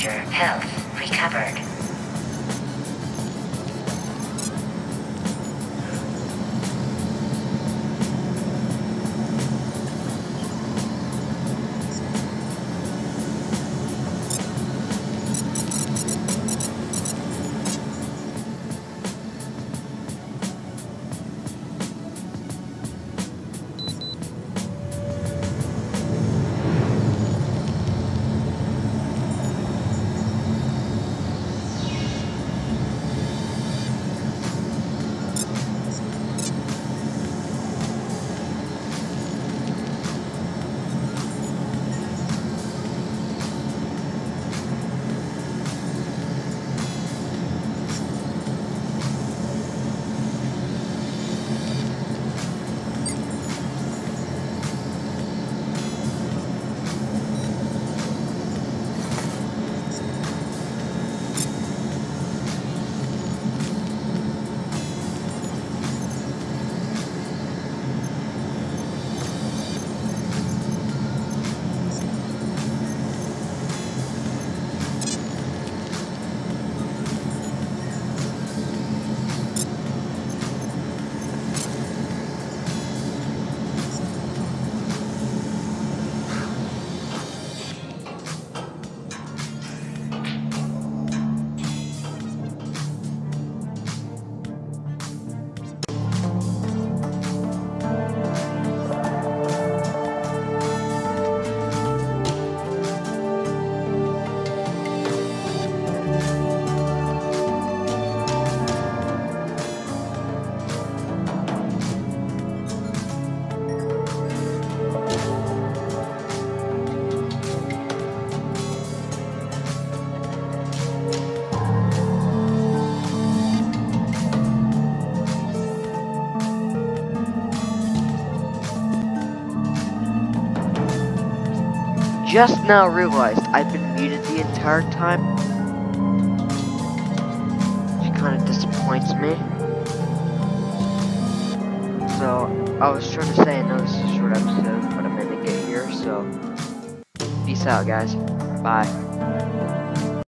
Operator health recovered. Just now realized I've been muted the entire time. Which kind of disappoints me. So, I was trying to say, I know this is a short episode, but I'm gonna get here, so... Peace out, guys. Bye.